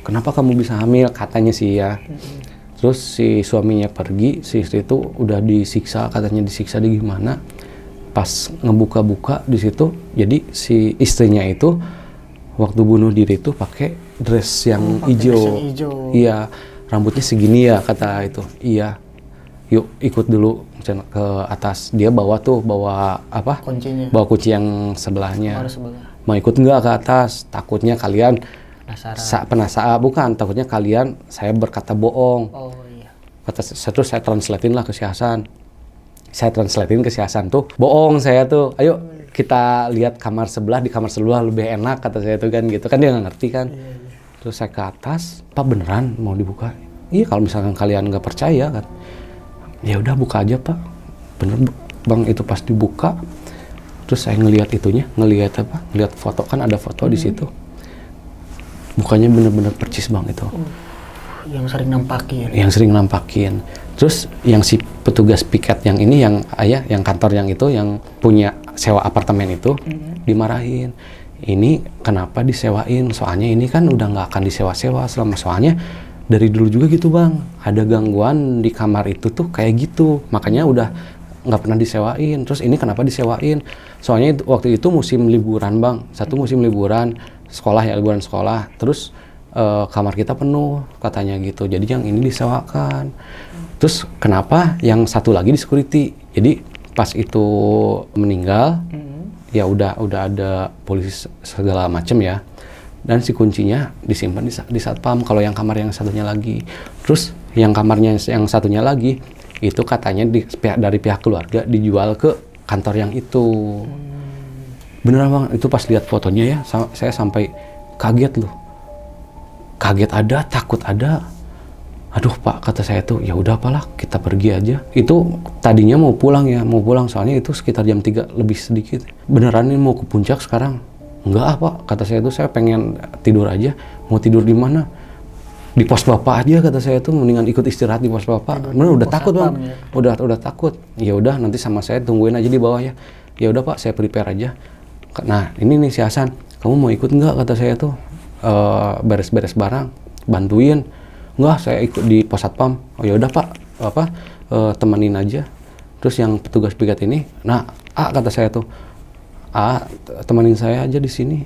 Kenapa kamu bisa hamil? Katanya sih ya. Terus si suaminya pergi si istri itu udah disiksa. Katanya disiksa di gimana? Pas ngebuka-buka di situ jadi si istrinya itu waktu bunuh diri itu pakai dress yang pakai hijau. dress yang hijau. iya rambutnya segini ya kata itu. Iya yuk ikut dulu ke atas. Dia bawa tuh bawa apa? Kuncinya. bawa kunci yang sebelahnya. Sebelah. mau ikut nggak ke atas? Takutnya kalian Penasaran. sa penasaran. Bukan takutnya kalian saya berkata bohong. Oh iya. kata saya terus saya translatein lah ke si Hasan saya translatein ke si Hasan tuh bohong saya tuh. Ayo kita lihat kamar sebelah di kamar sebelah lebih enak kata saya tuh kan gitu. Kan dia nggak ngerti kan? Terus saya ke atas pak beneran mau dibuka? Iya kalau misalkan kalian nggak percaya kan ya udah buka aja pak bener bang itu pas dibuka terus saya ngelihat itunya ngelihat apa ngelihat foto kan ada foto di situ mukanya bener-bener percis bang itu Yang sering nampakin. yang sering nampakin. Terus yang si petugas piket yang ini yang ayah yang kantor yang itu yang punya sewa apartemen itu dimarahin. Ini kenapa disewain? Soalnya ini kan udah nggak akan disewa-sewa selama soalnya dari dulu juga gitu bang. Ada gangguan di kamar itu tuh kayak gitu. Makanya udah nggak pernah disewain. Terus ini kenapa disewain? Soalnya itu- waktu itu musim liburan bang. Satu musim liburan sekolah ya liburan sekolah. Terus eh, kamar kita penuh katanya gitu. Jadi yang ini disewakan. Terus kenapa yang satu lagi di security? Jadi pas itu meninggal ya udah udah ada polisi segala macem ya. Dan si kuncinya disimpan di, di satpam. Kalau yang kamar yang satunya lagi. Terus yang kamarnya yang satunya lagi itu katanya di, pihak dari pihak keluarga dijual ke kantor yang itu. Beneran bang, itu pas lihat fotonya ya, sa- saya sampai kaget loh kaget ada, takut ada. Aduh pak, kata saya tuh, ya udah apalah, kita pergi aja. Itu tadinya mau pulang ya, mau pulang soalnya itu sekitar jam 3 lebih sedikit. Beneran ini mau ke puncak sekarang? Enggak ah pak, kata saya tuh saya pengen tidur aja. Mau tidur di mana? Di pos bapak aja kata saya tuh, mendingan ikut istirahat di pos bapak. Bener udah pos takut bang, ya? udah udah takut. Ya udah nanti sama saya tungguin aja di bawah ya. Ya udah pak, saya prepare aja. Nah ini nih si Hasan, kamu mau ikut nggak kata saya tuh eh, beres-beres barang, bantuin. Nggak, saya ikut di pos satpam. Oh ya udah pak, apa eh, temenin aja. Terus yang petugas piket ini, nah A kata saya tuh, A temenin saya aja di sini.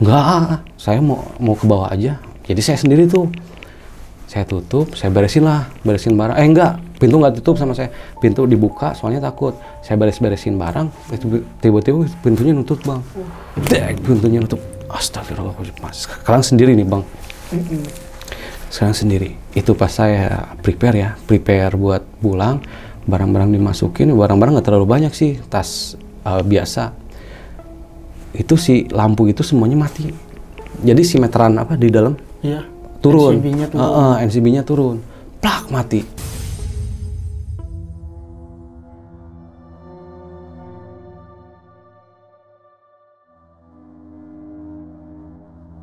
Nggak, A, saya mau mau ke bawah aja. Jadi saya sendiri tuh. Saya tutup saya beresin lah beresin barang. Eh enggak pintu nggak tutup sama saya. Pintu dibuka soalnya takut. Saya beres beresin barang itu tiba-tiba pintunya nutup bang. Dek, pintunya nutup. Astagfirullahaladzim mas. Sekarang sendiri nih bang. Sekarang sendiri. Itu pas saya prepare ya prepare buat pulang barang-barang dimasukin. Barang-barang nggak terlalu banyak sih tas uh, biasa itu si lampu itu semuanya mati. Jadi si meteran apa di dalam? Iya. turun. NCB-nya turun. Heeh, NCB-nya turun. Plak mati.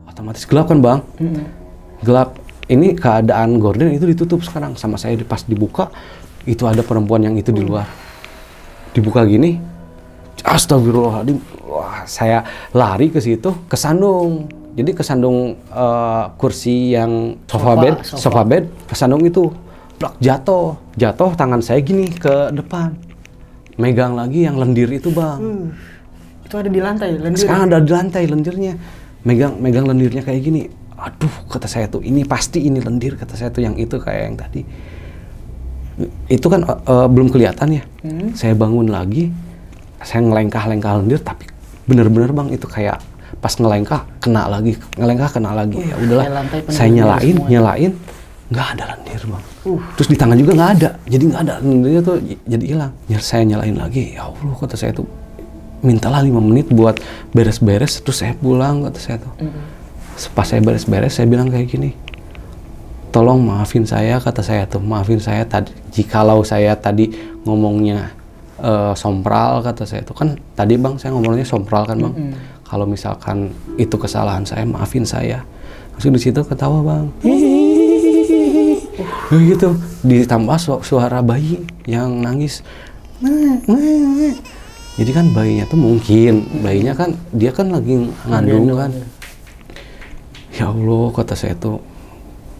Otomatis gelap kan bang? Mm-mm. gelap. Ini keadaan gorden itu ditutup sekarang sama saya. Pas dibuka itu ada perempuan yang itu di luar. Dibuka gini astagfirullahaladzim. Wah saya lari ke situ kesandung jadi kesandung eh, kursi yang sofa, Sofa, bed sofa. sofa bed kesandung itu. Plak jatuh. Jatuh tangan saya gini ke depan. Megang lagi yang lendir itu bang. Uh, itu ada di lantai, lendir. sekarang ada di lantai lendirnya. Megang megang lendirnya kayak gini. Aduh kata saya tuh ini pasti ini lendir kata saya tuh yang itu kayak yang tadi. Itu kan eh, belum kelihatan ya. Hmm. saya bangun lagi saya ngelengkah-lengkah lendir tapi bener-bener bang itu kayak pas ngelengkah kena lagi ngelengkah kena lagi. Ya udahlah saya nyalain ya. nyalain nggak ada lendir bang. Uh. terus di tangan juga nggak ada jadi nggak ada lendirnya tuh jadi hilang. Ya saya nyalain lagi ya allah kata saya tuh mintalah lima menit buat beres-beres terus saya pulang kata saya tuh. Pas saya beres-beres saya bilang kayak gini tolong maafin saya kata saya tuh. Maafin saya tadi jikalau saya tadi ngomongnya eh, sompral kata saya. Tuh kan tadi bang saya ngomongnya sompral kan bang? Kalau misalkan itu kesalahan saya maafin saya. Langsung di situ ketawa bang. Ya gitu. Ditambah su- suara bayi yang nangis. Jadi kan bayinya tuh mungkin. Bayinya kan dia kan lagi ngandung. kan. Ya Allah kata saya tuh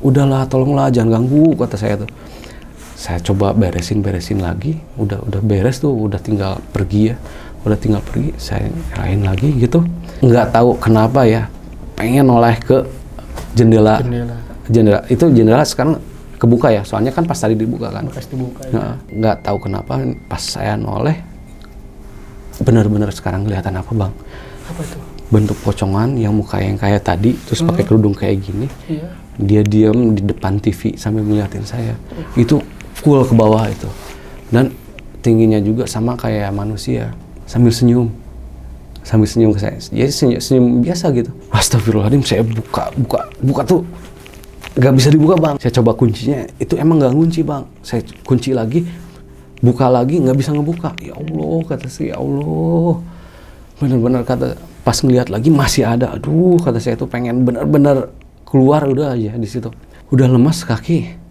udahlah tolonglah jangan ganggu kata saya tuh saya coba beresin beresin lagi. Udah udah beres tuh udah tinggal pergi ya. Udah tinggal pergi saya nyalain lagi gitu. Nggak tahu kenapa ya pengen noleh ke jendela. Jendela. jendela. Itu jendela sekarang kebuka ya soalnya kan pas tadi dibuka kan. Bekas dibuka. ya. Nggak tahu kenapa pas saya noleh benar-benar sekarang kelihatan apa bang? Apa itu? bentuk pocongan yang muka yang kayak tadi terus pakai kerudung kayak gini. Iya. dia diam di depan TV sambil ngeliatin saya. Itu full ke bawah itu. Dan tingginya juga sama kayak manusia sambil senyum. Sambil senyum ke saya. Jadi senyum, senyum biasa gitu. Astagfirullahaladzim saya buka buka buka tuh. Nggak bisa dibuka bang. Saya coba kuncinya. Itu emang nggak kunci bang. Saya kunci lagi buka lagi nggak bisa ngebuka. Ya Allah kata saya ya Allah. Bener-bener kata pas ngeliat lagi masih ada. Aduh kata saya tuh pengen bener-bener keluar udah aja di situ. Udah lemas kaki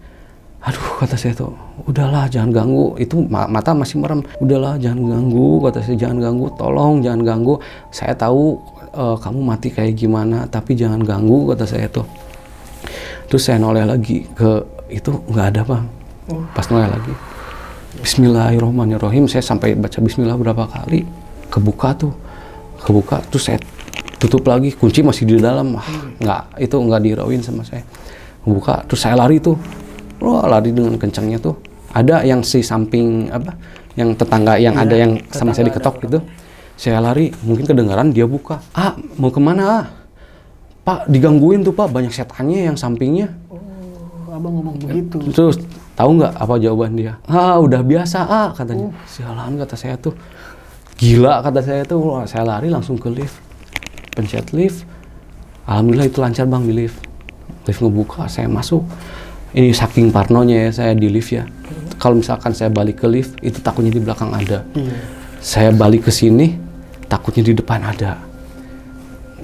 aduh kata saya tuh udahlah jangan ganggu. Itu ma- mata masih merem. Udahlah jangan ganggu kata saya. Jangan ganggu tolong jangan ganggu. Saya tahu eh, kamu mati kayak gimana tapi jangan ganggu kata saya tuh. Terus saya noleh lagi ke itu nggak ada bang pas noleh lagi. Bismillahirrahmanirrahim. Saya sampai baca Bismillah berapa kali kebuka tuh kebuka terus saya tutup lagi kunci masih di dalam. Ah, nggak itu nggak dirauin sama saya. Buka terus saya lari tuh wah lari dengan kencangnya tuh ada yang si samping apa yang tetangga yang ada yang sama saya diketok gitu saya lari mungkin kedengaran dia buka ah mau ke mana ah pak digangguin tuh pak banyak setannya yang sampingnya Oh, abang ngomong begitu. Terus tahu nggak apa jawaban dia? Ah udah biasa ah katanya. Sialan kata saya tuh. Gila kata saya tuh. Wah, saya lari langsung ke lift. Pencet lift. Alhamdulillah itu lancar bang di lift. Lift ngebuka, saya masuk. Ini saking parnonya ya saya di lift ya. Kalau misalkan saya balik ke lift, itu takutnya di belakang ada. Iya. Saya balik ke sini, takutnya di depan ada.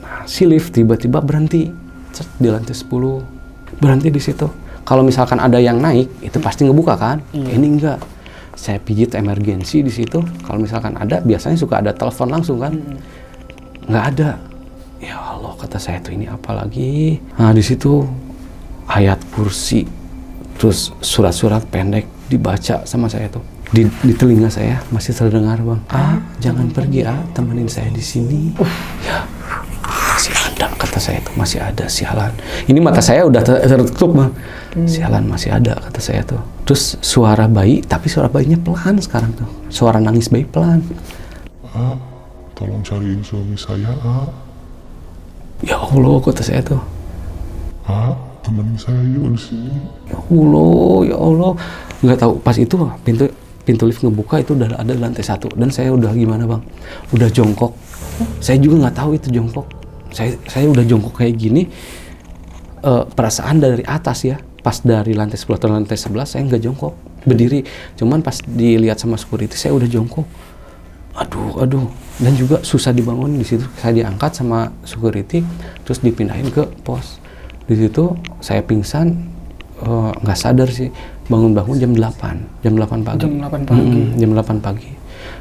Nah, si lift tiba-tiba berhenti Cet, di lantai 10. Berhenti di situ. Kalau misalkan ada yang naik, itu pasti ngebuka kan? Ini enggak. Saya pijit emergensi di situ. Kalau misalkan ada, biasanya suka ada telepon langsung kan? Nggak ada. Ya Allah, kata saya tuh ini apa lagi? Nah, di situ ayat kursi, terus surat-surat pendek dibaca sama saya tuh. Di, di telinga saya masih terdengar bang. Ah, jangan pergi ah, temenin saya di sini. Ya, kasihan. ada kata saya itu masih ada sialan ini mata saya udah ter- tertutup bang sialan masih ada kata saya tuh terus suara bayi tapi suara bayinya pelan sekarang tuh suara nangis bayi pelan Ah, tolong cariin suami saya, ah. ya allah kata saya tuh Ah, temenin saya di sini. ya allah ya allah. Nggak tahu pas itu pintu pintu lift ngebuka itu udah ada di lantai satu. Dan saya udah gimana bang? Udah jongkok. Saya juga nggak tahu itu jongkok. Saya saya udah jongkok kayak gini eh, perasaan dari atas ya. Pas dari lantai 10 atau lantai 11 saya nggak jongkok. Berdiri. Cuman pas dilihat sama security saya udah jongkok. Aduh aduh. Dan juga susah dibangun di situ. Saya diangkat sama security terus dipindahin ke pos di situ saya pingsan eh, nggak sadar sih bangun-bangun jam 8 jam 8 pagi Jam 8 pagi. Mm-mm, jam 8 pagi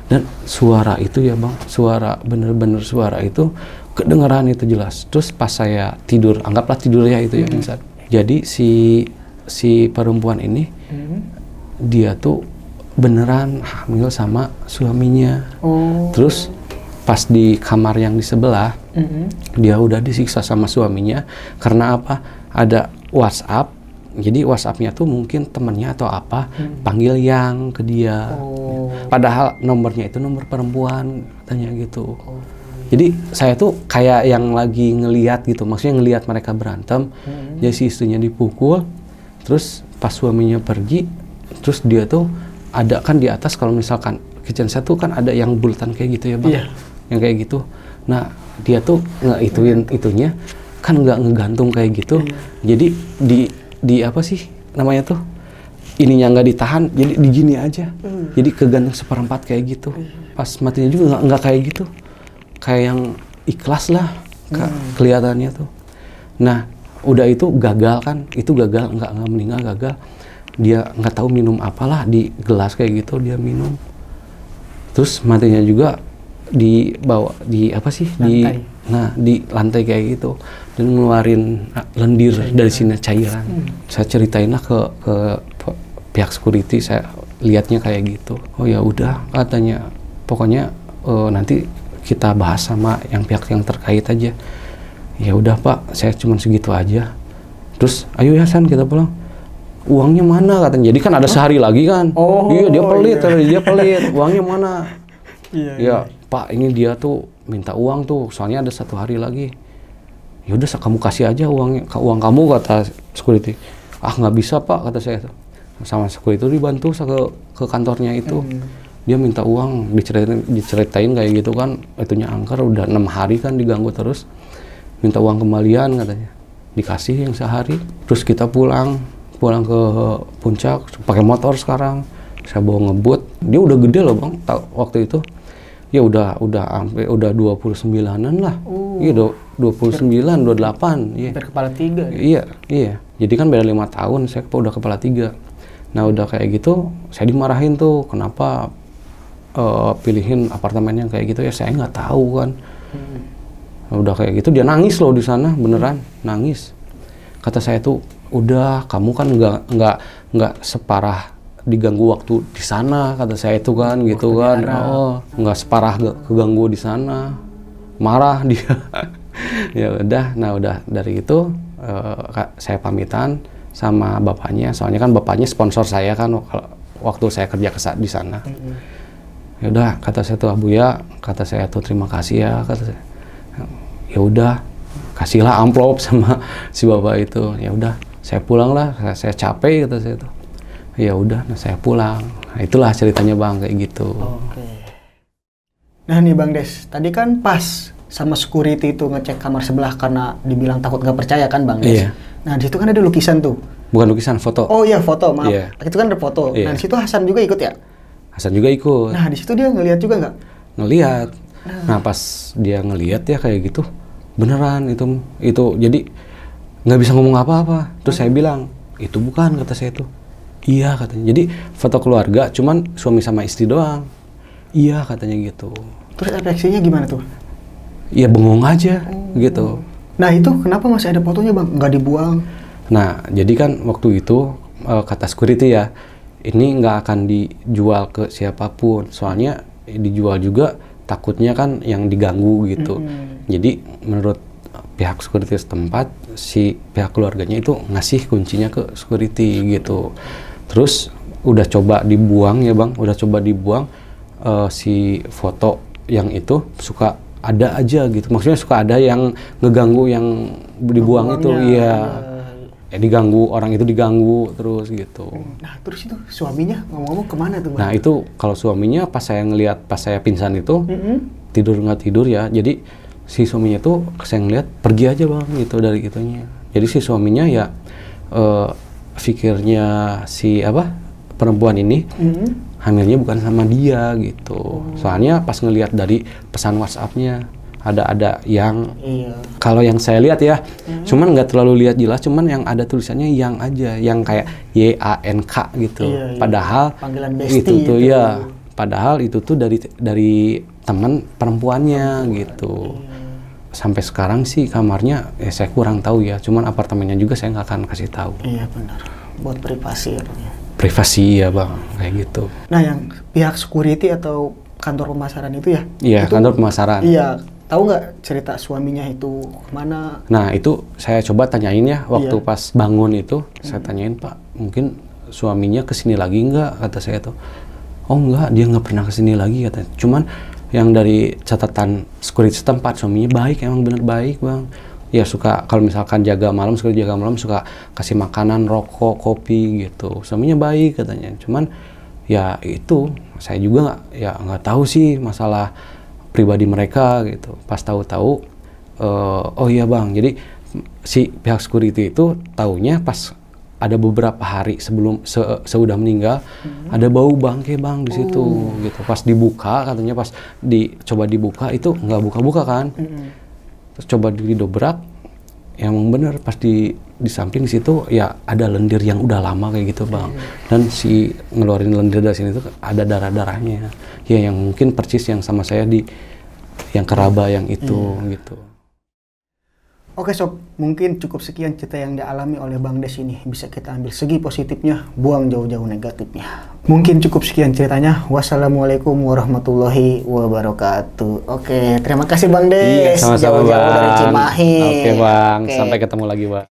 dan suara itu ya bang suara bener-bener suara itu kedengeran itu jelas terus pas saya tidur anggaplah tidur ya itu ya pingsan jadi si si perempuan ini Hmm. dia tuh beneran hamil sama suaminya Oh. terus pas di kamar yang di sebelah Mm-mm. dia udah disiksa sama suaminya karena apa? Ada WhatsApp. Jadi WhatsAppnya tuh mungkin temennya atau apa panggil yang ke dia. Oh. padahal nomornya itu nomor perempuan katanya gitu. Jadi saya tuh kayak yang lagi ngeliat gitu. Maksudnya ngeliat mereka berantem. Jadi si istrinya dipukul. Terus pas suaminya pergi terus dia tuh ada kan di atas kalau misalkan kitchen set tuh kan ada yang bulatan kayak gitu ya bang? Iya. Yang kayak gitu. Nah dia tuh nggak ituin itunya kan nggak ngegantung kayak gitu. Jadi di di apa sih namanya tuh? Ininya nggak ditahan jadi digini aja. Jadi kegantung seperempat kayak gitu. Pas matinya juga nggak kayak gitu. Kayak yang ikhlas lah Kak, kelihatannya tuh. Nah udah itu gagal kan? Itu gagal nggak nggak meninggal gagal. Dia nggak tahu minum apalah di gelas kayak gitu dia minum. Terus matinya juga di bawah di apa sih? Di Lantai. nah di lantai kayak gitu. Dan ngeluarin ah, lendir dari sini cairan. Saya ceritain lah ke ke pihak security saya lihatnya kayak gitu. Oh ya udah katanya. Pokoknya eh, nanti kita bahas sama yang pihak yang terkait aja. Ya udah pak. Saya cuma segitu aja. Terus ayo ya San kita pulang. Uangnya mana? katanya. Jadi kan ada sehari lagi kan? Oh, iya dia pelit iya. dia pelit. Uangnya mana? Iya. ya pak ini dia tuh minta uang tuh soalnya ada satu hari lagi. Ya udah kamu kasih aja uangnya uang kamu kata security. Ah nggak bisa pak kata saya tuh. Sama security itu dibantu ke ke kantornya itu. Dia minta uang diceritain diceritain kayak gitu kan. Itunya angker udah enam hari kan diganggu terus. Minta uang kembalian katanya. Dikasih yang sehari terus kita pulang. Pulang ke puncak pakai motor sekarang. Saya bawa ngebut. Dia udah gede loh bang waktu itu ya udah udah sampai udah 29-an lah iya do- 29 28 iya Hampir kepala tiga. Iya, iya. Jadi kan beda lima tahun, saya udah kepala tiga. Nah udah kayak gitu, saya dimarahin tuh, kenapa eh, pilihin apartemen yang kayak gitu ya? Saya nggak tahu kan. Nah, udah kayak gitu, dia nangis loh di sana, beneran nangis. Kata saya tuh, udah kamu kan nggak nggak nggak separah diganggu waktu di sana kata saya itu kan gitu kan. oh nggak separah keganggu di sana. Marah dia. Ya udah nah udah dari itu Kak, saya pamitan sama bapaknya. Soalnya kan bapaknya sponsor saya kan wak- waktu saya kerja ke sa- di sana. Ya udah kata saya tuh Abu ya kata saya tuh terima kasih ya kata saya. Ya udah kasihlah amplop sama si bapak itu. Ya udah saya pulang lah saya, saya capek kata saya tuh ya udah nah saya pulang nah, itulah ceritanya bang kayak gitu Oke. Nah nih Bang Des, tadi kan pas sama security itu ngecek kamar sebelah karena dibilang takut nggak percaya kan Bang Des. Iya. Nah di situ kan ada lukisan tuh. bukan lukisan foto Oh iya foto, maaf. Iya. Itu kan ada foto. Iya. Nah di situ Hasan juga ikut ya. Hasan juga ikut Nah di situ dia ngelihat juga nggak? ngelihat nah pas dia ngelihat ya kayak gitu beneran itu itu jadi nggak bisa ngomong apa-apa terus saya bilang itu bukan kata saya tuh iya katanya jadi foto keluarga cuman suami sama istri doang iya katanya gitu Terus efeksinya gimana tuh? ya bengong aja gitu Nah itu kenapa masih ada fotonya Bang? Nggak dibuang? Nah, jadi kan waktu itu eh, kata security ya, ini nggak akan dijual ke siapa pun. Soalnya dijual juga takutnya kan yang diganggu gitu. Jadi menurut pihak security setempat si pihak keluarganya itu ngasih kuncinya ke security gitu terus udah coba dibuang ya bang. Udah coba dibuang eh, si foto yang itu suka ada aja gitu. Maksudnya suka ada yang ngeganggu yang dibuang itu iya. Ya diganggu orang itu diganggu terus gitu. Nah, terus itu suaminya ngomong-ngomong ke mana tuh, Bang? nah itu kalau suaminya pas saya ngelihat pas saya pingsan itu Mm-mm. tidur nggak tidur ya jadi si suaminya tuh saya ngeliat pergi aja bang gitu dari itunya. Jadi si suaminya ya eh, pikirnya si apa perempuan ini Mm-mm. hamilnya bukan sama dia gitu soalnya pas ngelihat dari pesan WhatsAppnya ada ada yang Iya. kalau yang saya lihat ya cuman nggak terlalu lihat jelas cuman yang ada tulisannya yang aja yang kayak Y A N K gitu Iya, iya. padahal Panggilan bestie itu tuh itu. ya padahal itu tuh dari dari teman perempuannya gitu sampai sekarang sih kamarnya ya saya kurang tahu ya cuman apartemennya juga saya nggak akan kasih tahu Iya benar. Buat privasi ya, Bang. ya. privasi ya bang kayak gitu Nah, yang pihak security atau kantor pemasaran itu ya? iya itu- kantor pemasaran Iya. Tahu nggak cerita suaminya itu ke mana? Nah itu saya coba tanyain ya waktu Iya. pas bangun itu saya tanyain Pak mungkin suaminya ke sini lagi nggak kata saya tuh oh nggak dia nggak pernah ke sini lagi kata cuman yang dari catatan security setempat. Suaminya baik emang bener baik bang. Ya suka kalau misalkan jaga malam suka jaga malam suka kasih makanan rokok kopi gitu. Suaminya baik katanya. Cuman ya itu saya juga ya nggak tahu sih masalah pribadi mereka gitu. Pas tahu-tahu eh, oh iya bang. Jadi si pihak security itu taunya pas ada beberapa hari sebelum se seudah meninggal ada bau bangke bang di situ gitu. Pas dibuka katanya pas dicoba dibuka itu nggak buka-buka kan? Terus coba didobrak ya emang bener pas di di samping situ ya ada lendir yang udah lama kayak gitu bang. Dan si ngeluarin lendir dari sini tuh ada darah darahnya ya yang mungkin persis yang sama saya di yang keraba yang itu gitu Oke sob, mungkin cukup sekian cerita yang dialami oleh Bang Des ini. Bisa kita ambil segi positifnya, buang jauh-jauh negatifnya. Mungkin cukup sekian ceritanya. Wassalamualaikum warahmatullahi wabarakatuh. Oke, terima kasih Bang Des. Iya, sama-sama bang dari Cimahi. oke bang Oke. sampai ketemu lagi bang